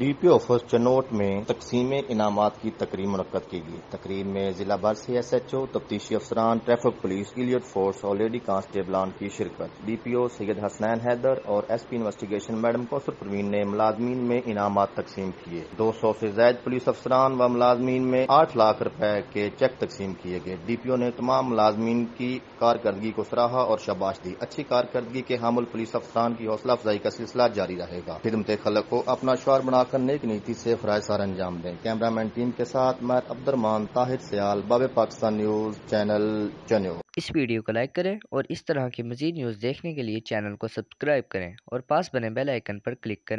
DP office चनोट में तकसीम इनामात की तकरीब मुनद की गई। तकरीब में जिला भर से एस एच ओ तफ्तीशी अफसरान, ट्रैफ़िक पुलिस, इलियट फोर्स और लेडी कांस्टेबलान की शिरकत। D P O Syed Hasnain Haider और S P investigation madam Kausar Parveen ने मुलाजमीन में इनामात तकसीम किए। दो सौ से जायद पुलिस अफसरान व मुलाजमीन में आठ लाख रुपए के चेक तकसीम किए गए। डी पी ओ ने तमाम मुलाजमीन की कारकर्दगी को सराहा और शाबाश दी। अच्छी कारकर्दगी के हामुल पुलिस अफसरान की हौसला अफजाई का सिलसिला जारी रहेगा। खिदमत खलक को अपना शौर बनाकर नेक नीति से फराज सार अंजाम दें। कैमरामैन टीम के साथ मैं अब्दुलरमान ताहिर सियाल, बाबे पाकिस्तान न्यूज़, चैनल चन्यो इस वीडियो को लाइक करें और इस तरह की मजीद न्यूज़ देखने के लिए चैनल को सब्सक्राइब करें और पास बने बेल आइकन पर क्लिक करें।